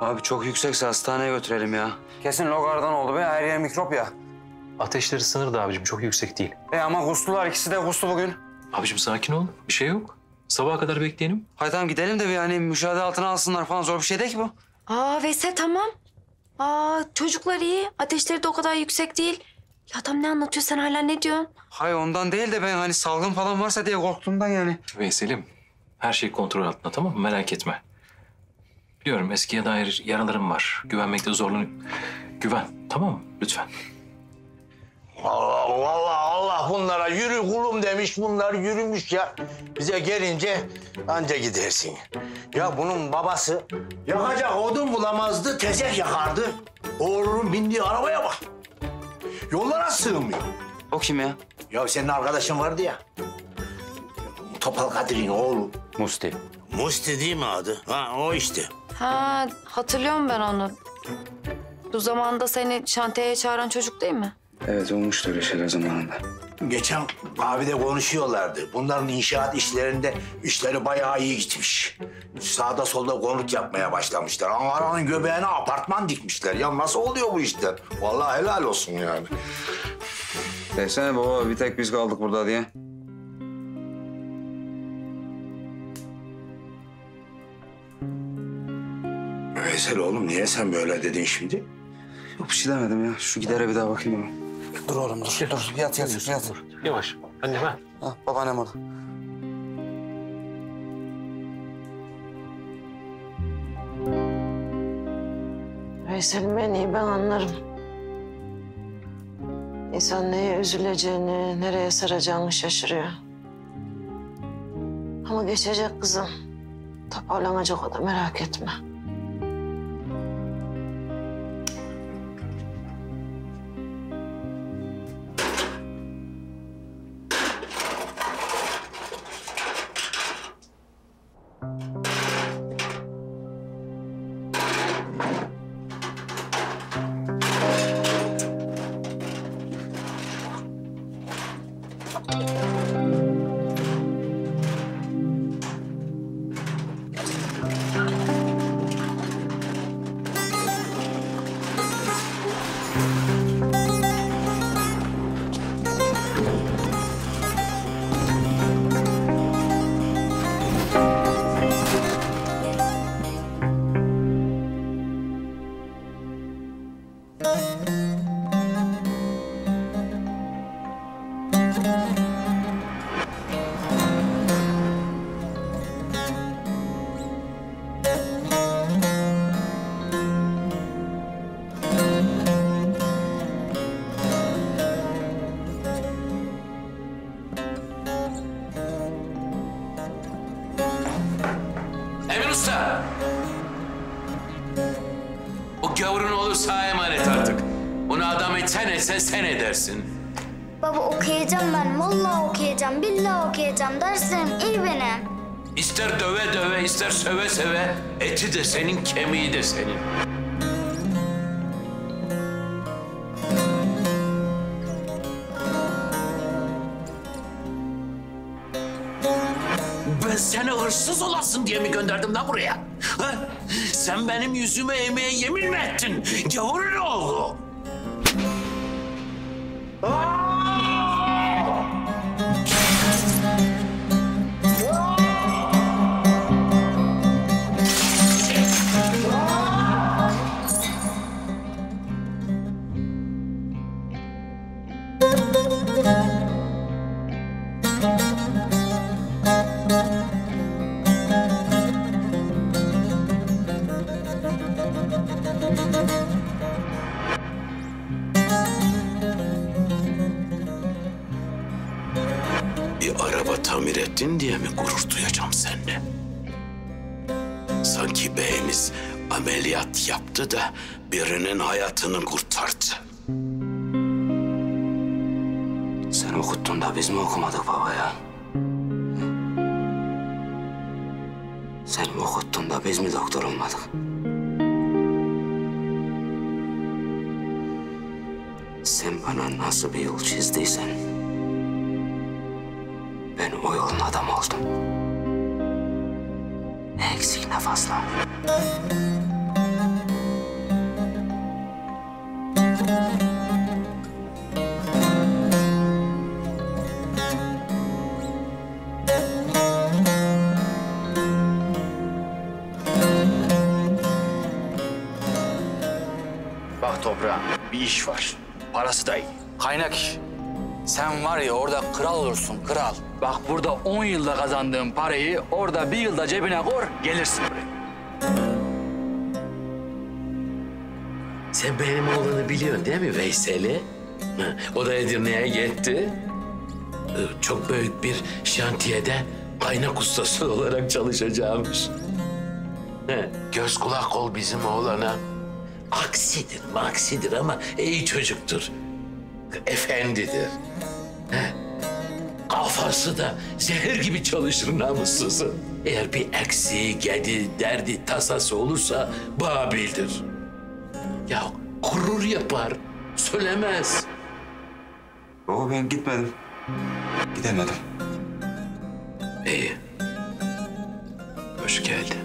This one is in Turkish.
Abi çok yüksekse hastaneye götürelim ya. Kesin logardan oldu be. Her yer mikrop ya. Ateşleri sınırdı abicim. Çok yüksek değil. E ama kustular. ikisi de kustu bugün. Abicim sakin ol. Bir şey yok. Sabaha kadar bekleyelim. Hadi tamam gidelim de bir yani müşahede altına alsınlar falan. Zor bir şey değil ki bu. Aa Veysel tamam. Aa çocuklar iyi. Ateşleri de o kadar yüksek değil. Ya adam ne anlatıyor sen hala ne diyorsun? Hayır ondan değil de ben hani salgın falan varsa diye korktuğumdan yani. Veysel'im her şey kontrol altında tamam mı? Merak etme. Biliyorum eskiye dair yaralarım var. Güvenmekte zorlanıyorum. Güven tamam mı? Lütfen. Allah Allah Allah bunlara yürü kulum demiş bunlar yürümüş ya. Bize gelince anca gidersin. Ya bunun babası yakacak odun bulamazdı tezek yakardı. Oğlunun bindiği arabaya bak. Yollara sığmıyor. O kim ya? Ya senin arkadaşın vardı ya. Topal Kadir'in oğlu. Musti. Musti değil mi adı? Ha o işte. Ha hatırlıyorum ben onu. Bu zamanda seni şantiyeye çağıran çocuk değil mi? Evet olmuştu öyle şeyler zamanında. Geçen kahvede konuşuyorlardı. Bunların inşaat işlerinde işleri bayağı iyi gitmiş. Sağda solda konut yapmaya başlamışlar. Ankara'nın göbeğine apartman dikmişler. Ya nasıl oluyor bu işler? Vallahi helal olsun yani. Desene baba bir tek biz kaldık burada diye. Veysel oğlum niye sen böyle dedin şimdi? Yok bir şey demedim ya. Şu gidere bir daha bakayım ama. Dur oğlum dur. Dur yat yat yat. Yavaş. Annem ha. Ha, babaannem orada. Veysel'im en iyi ben anlarım. İnsan neye üzüleceğini, nereye saracağını şaşırıyor. Ama geçecek kızım. Toparlanacak o da merak etme. Bye. Usta. O gavurun oğlu sana emanet artık. Onu adam etsen etsen sen edersin. Baba okuyacağım ben. Vallahi okuyacağım. Billahi okuyacağım. Derslerim iyi benim. İster döve döve, ister söve söve, eti de senin, kemiği de senin. Seni hırsız olasın diye mi gönderdim lan buraya? Ha? Sen benim yüzüme emeğe yemin mi ettin? Gavurun oğlu. Bir araba tamir ettin diye mi gurur duyacağım seninle? Sanki beyimiz ameliyat yaptı da birinin hayatını kurtardı. Sen okuttun da biz mi okumadık baba ya? Sen mi okuttun da biz mi doktor olmadık? Sen bana nasıl bir yol çizdiysen adam oldum. Ne eksik ne fazla. Bak toprağım, bir iş var. Parası da iyi. Kaynak iş. Sen var ya orada kral olursun kral. Bak burada 10 yılda kazandığın parayı orada bir yılda cebine koy gelirsin buraya. Sen benim oğlanı biliyorsun değil mi Veysel'i? O da Edirne'ye gitti. Çok büyük bir şantiyede kaynak ustası olarak çalışacağımış. He, Göz kulak ol bizim oğlana. Aksidir maksidir ama iyi çocuktur. Efendidir. He. Kafası da zehir gibi çalışır namussuzun. Eğer bir eksiği, gedi, derdi, tasası olursa bana bildir. Ya gurur yapar, söylemez. Baba ben gitmedim. Gidemedim. İyi. Hoş geldin.